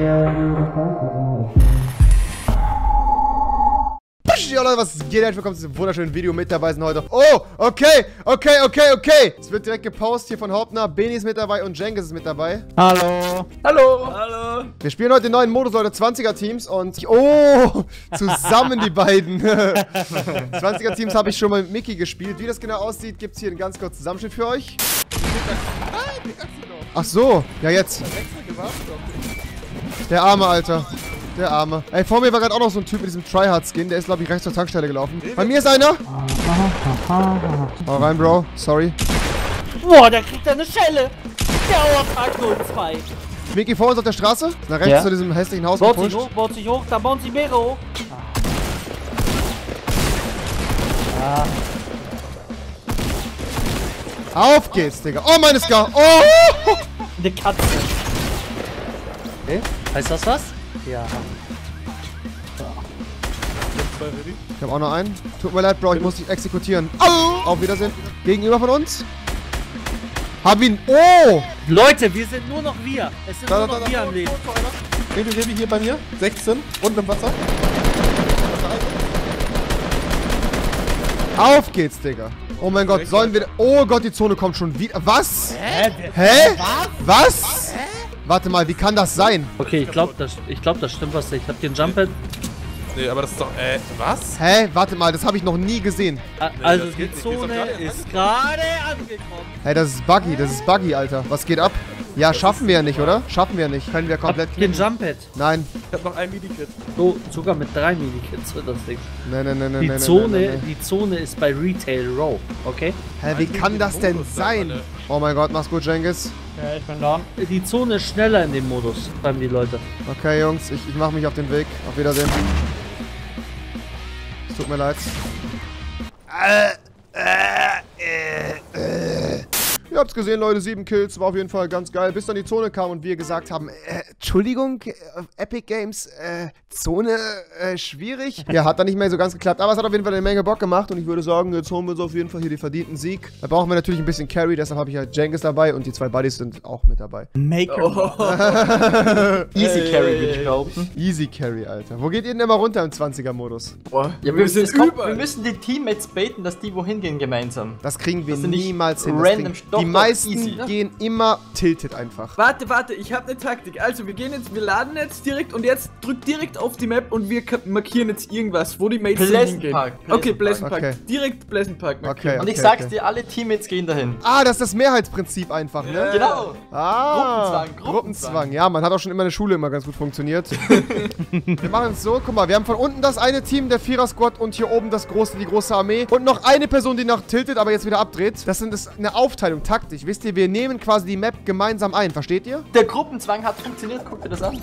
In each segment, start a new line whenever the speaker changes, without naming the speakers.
Ja Leute, was geht? Herzlich willkommen zu diesem wunderschönen Video. Mit dabei sind heute... Oh, okay, okay, okay, okay. Es wird direkt gepostet hier von Hauptner. Beni ist mit dabei und Jenkins ist mit dabei.
Hallo.
Hallo.
Hallo.
Wir spielen heute den neuen Modus, Leute, 20er-Teams und... Oh, zusammen die beiden. 20er-Teams habe ich schon mal mit Mickey gespielt. Wie das genau aussieht, gibt es hier einen ganz kurzen Zusammenschnitt für euch. Ach so, ja jetzt. Der arme, Alter. Der arme. Ey, vor mir war gerade auch noch so ein Typ mit diesem Tryhard-Skin. Der ist, glaube ich, rechts zur Tankstelle gelaufen. Bei mir ist einer. Hau rein, Bro. Sorry.
Boah, der kriegt eine Schelle. Der Auertag 02.
Mickey vor uns auf der Straße. Nach rechts
Ja.
zu diesem hässlichen Haus
Baut sich hoch, baut sich hoch, da bauen sie mehrere hoch.
Auf geht's, Digga. Oh, meine Ska. Oh!
Eine Katze.
Okay. Heißt das was? Ja.
Ich habe auch noch einen. Tut mir leid, Bro. Ich muss dich exekutieren. Au! Auf Wiedersehen. Gegenüber von uns. Hab ihn. Oh!
Leute, wir sind nur noch wir. Es sind
Da,
nur
da,
noch
da,
wir
da.
am Leben.
Baby, Baby hier bei mir. 16. Und im Wasser.
Auf geht's, Digga. Oh mein Gott, sollen wir... Oh Gott, die Zone kommt schon wieder. Was?
Hä?
Hä? Was? Warte mal, wie kann das sein?
Okay, ich glaube, das, ich glaub, das stimmt was. Ich hab den Jumppad.
Nee, aber das ist doch. Äh, was?
Hä? Warte mal, das habe ich noch nie gesehen.
a- Also
das
die
nicht.
Zone
gerade
ist gerade angekommen.
Hä, das ist Buggy, das ist Buggy, Alter. Was geht ab? Ja, schaffen wir ja nicht, oder? Schaffen wir nicht. Können wir
Hab
komplett
den
klicken?
Jumppad.
Nein.
Ich hab noch ein Medikit.
So, sogar mit drei Minikits wird das Ding.
Nein, nein, nein, nein,
Die
nein,
Zone,
nein, nein, nein.
die Zone ist bei Retail Row, okay?
Hä, wie kann das denn sein? Oh mein Gott, mach's gut, Jengis.
Ja, ich bin da.
Die Zone ist schneller in dem Modus, schreiben die Leute.
Okay, Jungs, ich, ich mache mich auf den Weg. Auf Wiedersehen. Es tut mir leid. Ihr habt's gesehen, Leute, sieben Kills, war auf jeden Fall ganz geil, bis dann die Zone kam und wir gesagt haben, äh, Entschuldigung, äh, Epic Games, äh, Zone, äh, schwierig. Ja, hat dann nicht mehr so ganz geklappt, aber es hat auf jeden Fall eine Menge Bock gemacht und ich würde sagen, jetzt holen wir uns auf jeden Fall hier den verdienten Sieg. Da brauchen wir natürlich ein bisschen Carry, deshalb habe ich halt Jenkins dabei und die zwei Buddies sind auch mit dabei.
Maker.
Easy Carry, würde ich behaupten.
Easy Carry, Alter. Wo geht ihr denn immer runter im 20er-Modus?
Ja, wir, müssen, es kommt, wir müssen die Teammates baiten, dass die wohin gehen gemeinsam.
Das kriegen wir
sind
niemals hin. Das
random
kriegen, die meisten
easy.
gehen immer tilted einfach.
Warte, warte, ich habe eine Taktik. Also, wir gehen jetzt, wir laden jetzt direkt und jetzt drückt direkt auf die Map und wir markieren jetzt irgendwas, wo die Mates hingehen.
Park,
Okay,
Pleasant
Park.
Okay.
Direkt Pleasant Park markieren.
Okay.
Und ich sag's dir, alle Teammates gehen dahin.
Ah, das ist das Mehrheitsprinzip einfach, ne?
Genau.
Ah,
Gruppenzwang,
Gruppenzwang. Ja, man hat auch schon immer in der Schule immer ganz gut funktioniert. wir machen es so, guck mal, wir haben von unten das eine Team, der Vierer-Squad und hier oben das große, die große Armee. Und noch eine Person, die noch tiltet, aber jetzt wieder abdreht. Das sind das eine Aufteilung, taktisch. Wisst ihr, wir nehmen quasi die Map gemeinsam ein, versteht ihr?
Der Gruppenzwang hat funktioniert, guck dir das an.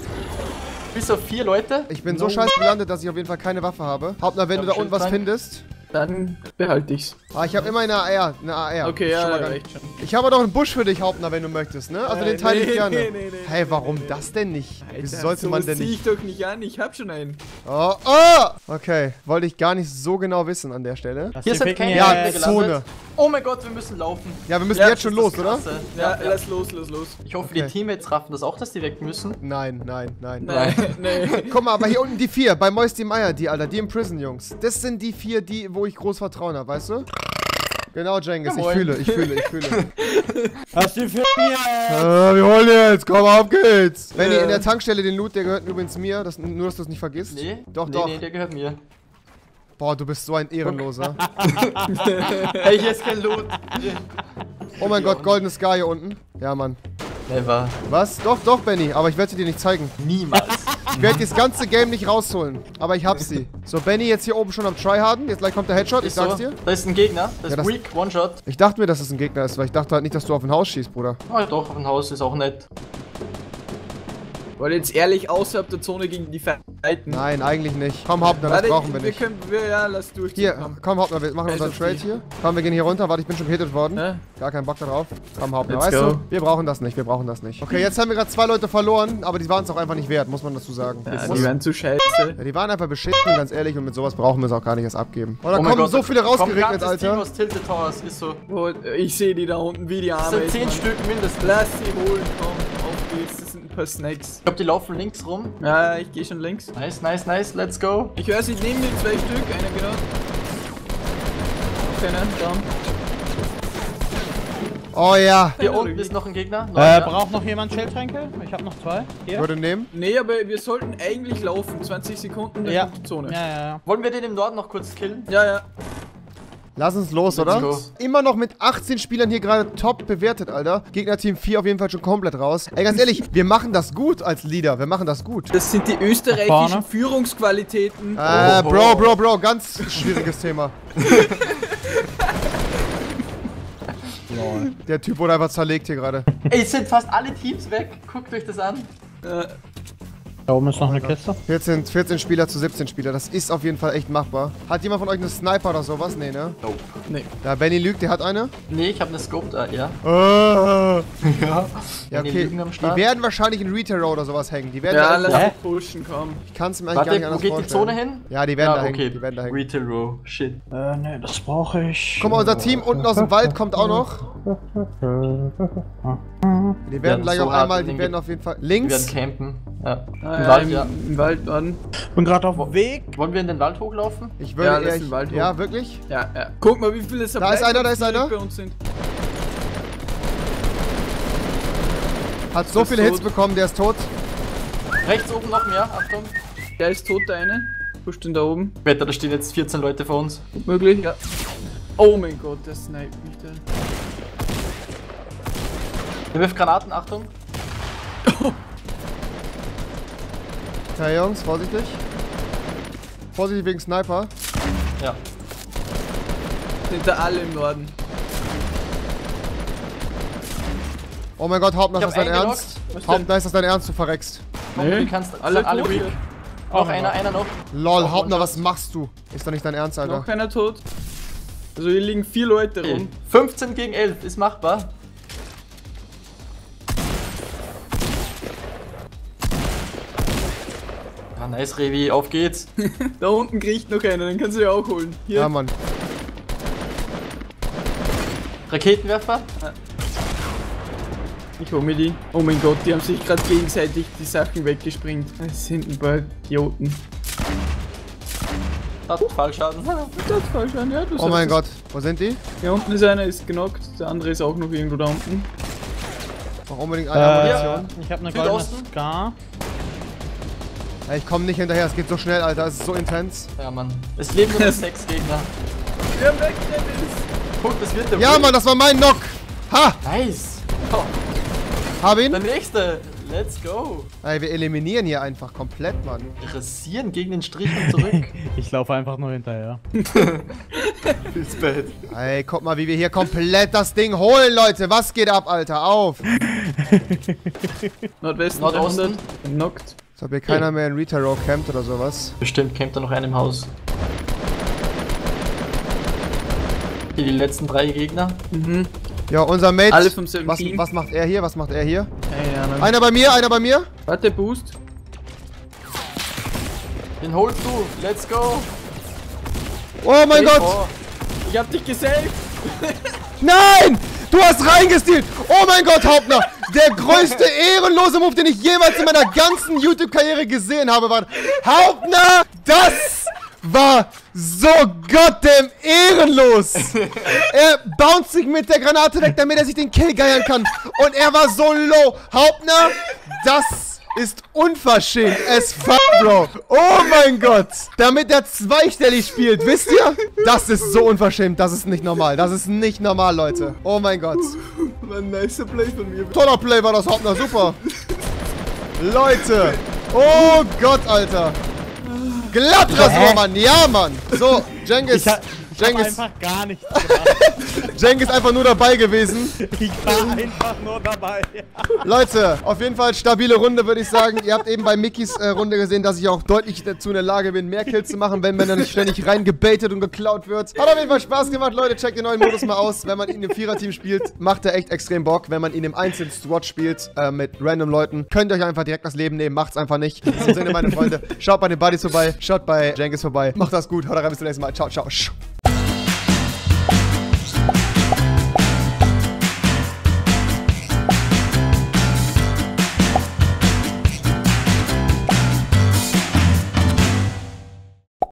Bis auf vier Leute.
Ich bin so scheiße gelandet, dass ich auf jeden Fall keine Waffe habe. Hauptner, wenn
Ja,
du da unten was findest.
Dann behalte ich's.
Ah, ich habe immer eine AR. Eine AR.
Okay,
Schon
ja,
mal gar-
reicht schon.
Ich habe doch einen Busch für dich, Hauptner, wenn du möchtest, ne? Also
Äh,
den teile ich
nee,
gerne.
nee, nee, nee,
hey, warum
nee,
das denn nicht? Wie
Alter,
sollte man
sowas
denn
zieh
nicht?
ich doch nicht an, ich hab schon einen.
Oh, oh! Okay, wollte ich gar nicht so genau wissen an der Stelle.
Hier sind keine
Ja. Zone.
Oh mein Gott, wir müssen laufen.
Ja, wir müssen
Ja,
jetzt schon los,
ist
oder?
Ja,
Ja,
lass los, los, los.
Ich hoffe,
Okay.
die Teammates raffen das auch, dass die weg müssen.
Nein, nein, nein.
Nein, nee.
Guck mal, aber hier unten die vier, bei Moisty Meier, die, Alter, die im Prison, Jungs. Das sind die vier, die, wo ich groß Vertrauen habe, weißt du? Genau, Jengis, ich fühle, ich fühle, ich fühle.
Was du für mir?
äh, wir holen jetzt, komm, auf geht's. Benny, in der Tankstelle den Loot, der gehört übrigens mir, das, nur dass du es nicht vergisst.
Nee.
Doch,
nee,
doch.
Nee, der gehört mir.
Boah, du bist so ein Ehrenloser.
Hey, hier ist kein Loot.
Oh mein Gott, goldenes Sky hier unten. Ja, Mann.
Never.
Was? Doch, doch, Benny, aber ich werde sie dir nicht zeigen.
Niemals.
Ich werde das ganze Game nicht rausholen, aber ich hab sie. So, Benny jetzt hier oben schon am Tryharden. Jetzt gleich kommt der Headshot, ich sag's
so.
dir.
Da ist ein Gegner. Das
Ja,
ist
das-
weak, One-Shot.
Ich dachte mir, dass es ein Gegner ist, weil ich dachte halt nicht, dass du auf ein Haus schießt, Bruder.
Oh, doch, auf ein Haus ist auch nett.
Wollt ihr jetzt ehrlich außerhalb der Zone gegen die fighten?
Nein, eigentlich nicht. Komm, Hauptner, das
Warte,
brauchen wir
wir
nicht.
können, wir, ja, lass durch.
Hier, komm, Hauptner, wir machen
Also
unseren Trade hier. Komm, wir gehen hier runter. Warte, ich bin schon gehittet worden.
Ja.
Gar keinen Bock darauf. Komm, Hauptner,
Let's
weißt
go.
du? Wir brauchen das nicht, wir brauchen das nicht. Okay, jetzt haben wir gerade zwei Leute verloren, aber die waren es auch einfach nicht wert, muss man dazu sagen.
Ja, die werden zu scheiße.
ja, die waren einfach beschissen, ganz ehrlich, und mit sowas brauchen wir es auch gar nicht erst abgeben. Oh, da
Oh mein
kommen
Gott,
so viele rausgeregnet,
ganzes Team
Alter.
aus Tilted Towers, ist so.
Ich sehe die da unten wie die
Das
Arme.
sind 10 Stück mindestens.
Lass sie holen, komm, paar Snacks.
Ich glaube, die laufen links rum.
Ja, ich gehe schon links.
Nice, nice, nice. Let's go.
Ich höre sie neben mir zwei Stück. Einer genau. Keiner, down.
Oh ja.
Hier unten ist noch ein Gegner.
Äh,
Neun, ja.
braucht noch jemand Schildtränke? Ich habe noch zwei. Hier.
Würde nehmen.
Nee, aber wir sollten eigentlich laufen. 20 Sekunden, dann
Ja.
Zone.
Ja, ja, ja.
Wollen wir den im Norden noch kurz killen?
ja. ja.
Lass uns los,
Let's
oder?
go.
Immer noch mit 18 Spielern hier gerade top bewertet, Alter. Gegnerteam 4 auf jeden Fall schon komplett raus. Ey, ganz ehrlich, wir machen das gut als Leader. Wir machen das gut.
Das sind die österreichischen
vorne.
Führungsqualitäten.
Äh,
Oh.
Bro, Bro, Bro, ganz schwieriges Thema. Der Typ wurde einfach zerlegt hier gerade.
Ey, es sind fast alle Teams weg. Guckt euch das an.
Äh,
Da oben ist noch eine Kiste.
14, 14 Spieler zu 17 Spieler, das ist auf jeden Fall echt machbar. Hat jemand von euch eine Sniper oder sowas? Nee, ne?
Nope.
nee.
Da Benny lügt, der hat eine.
Nee, ich habe eine Scope da, ja. Ja.
Ja,
Die
okay. Die werden wahrscheinlich in Retail Row oder sowas hängen. Die werden
Ja,
da
lass die pushen, komm.
Ich kann es mir eigentlich gar nicht
Warte, wo
anders
geht die
vorstellen.
Zone hin?
Ja, die werden
Ja,
da
okay.
hängen. Die werden da hängen.
Retail Row. Shit.
Äh, nee, das brauche ich.
Guck mal, unser Team unten aus dem Wald kommt auch noch. Die werden
Ja,
gleich
so
auf einmal,
in
die
den
werden auf jeden Fall.
Wir werden
Links.
campen. Ja.
Ah,
Im
ja,
Wald,
im,
ja.
Im Wald, Norden.
Bin gerade auf dem Weg.
Wollen wir in den Wald hochlaufen?
Ich würde
Ja,
eher.
den Wald hoch.
ja, wirklich?
Ja, ja. Guck mal, wie viele
Da ist einer, da ist einer.
bei uns sind.
Hat so viele Hits
tot.
bekommen, der ist tot.
Rechts oben noch mehr. Achtung.
Der ist tot, der eine. Pusht den da oben.
Wetter, da stehen jetzt 14 Leute vor uns.
Gut möglich, ja. Oh mein Gott, der sniped mich da.
Der wirft Granaten, Achtung.
Ja, Jungs, vorsichtig. Vorsichtig wegen Sniper.
Ja.
Sind da alle im Norden.
Oh mein Gott, Hauptmann,
Ich
ist das dein. Ernst? Hauptmann, ist das dein Ernst? Du verreckst.
Nee,
du kannst
alle
sind alle
tot.
weak. Noch einer, einer noch.
Lol, Hauptmann,
One-Shots.
was machst du? Ist doch nicht dein Ernst, Alter.
Noch keiner tot. Also hier liegen vier Leute
Okay.
rum.
15 gegen 11 ist machbar. Ah, nice, Revi, auf geht's.
Da unten kriecht noch einer, den kannst du ja auch holen. Hier.
Ja, Mann.
Raketenwerfer?
Ich hol mir die. Oh mein Gott, die haben sich gerade gegenseitig die Sachen weggespringt. Das sind ein paar Idioten.
Hat Fallschaden.
Das falsch an, ja, du
Oh mein
es.
Gott. Wo sind die?
Hier unten ist einer, ist genockt. Der andere ist auch noch irgendwo da unten.
Noch unbedingt eine
Äh,
Ammunition.
ich habe eine goldene. Scar.
Ich komme nicht hinterher, es geht so schnell, Alter. Es ist so intens.
Ja, Mann. Es leben nur sechs Gegner.
Wir haben ist.
Guck, das wird der
Ja. Mann, das war mein Knock. Ha!
Nice. Oh,
Hab ihn.
der nächste. Let's go.
Ey, wir eliminieren hier einfach komplett, Mann.
Rasieren gegen den Strich und zurück.
Ich laufe einfach nur hinterher.
Ist bad.
Ey, guck mal, wie wir hier komplett das Ding holen, Leute. Was geht ab, Alter? Auf.
Nordwesten
Nordosten.
300. Knockt.
Als ob hier keiner mehr in Retail Row campt oder sowas.
Bestimmt campt da noch einer im Haus. Hier die letzten drei Gegner.
Ja, unser Mate.
Alle vom selben
was,
Team.
was macht er hier? Was macht er hier?
Keine Ahnung.
Einer bei mir, einer bei mir.
Warte, Boost.
Den holst du. Let's go.
Oh mein Gott.
vor.
Ich hab dich gesaved.
Nein! Du hast reingestealt! Oh mein Gott, Hauptner! Der größte ehrenlose Move, den ich jemals in meiner ganzen YouTube-Karriere gesehen habe, war Hauptner! Das war so goddamn ehrenlos! Er bounced sich mit der Granate weg, damit er sich den Kill geiern kann. Und er war so low. Hauptner, das ist unverschämt as fuck, Bro. Oh mein Gott. Damit er zweistellig spielt, wisst ihr? Das ist so unverschämt. Das ist nicht normal. Das ist nicht normal, Leute. Oh mein Gott.
War ein nicer Play von mir.
Toller Play war das, Hauptner. Super. Leute. Oh Gott, Alter. Glattrasur, Mann. Ja, Mann. So, Jengis.
Habe
Jengis,
einfach gar nichts gemacht.
Jengis einfach nur dabei gewesen.
Ich war einfach nur dabei.
Leute, auf jeden Fall stabile Runde, würde ich sagen. Ihr habt eben bei Mickys äh, Runde gesehen, dass ich auch deutlich dazu in der Lage bin, mehr Kills zu machen, wenn man dann nicht ständig reingebaitet und geklaut wird. Hat auf jeden Fall Spaß gemacht, Leute. Checkt den neuen Modus mal aus. Wenn man ihn im Viererteam spielt, macht er echt extrem Bock. Wenn man ihn im Einzel-Squad spielt, äh, mit random Leuten, könnt ihr euch einfach direkt das Leben nehmen. Macht's einfach nicht. In diesem Sinne, meine Freunde, schaut bei den Buddies vorbei, schaut bei Jenkins vorbei. Macht das gut. Haut rein, bis zum nächsten Mal. Ciao, ciao.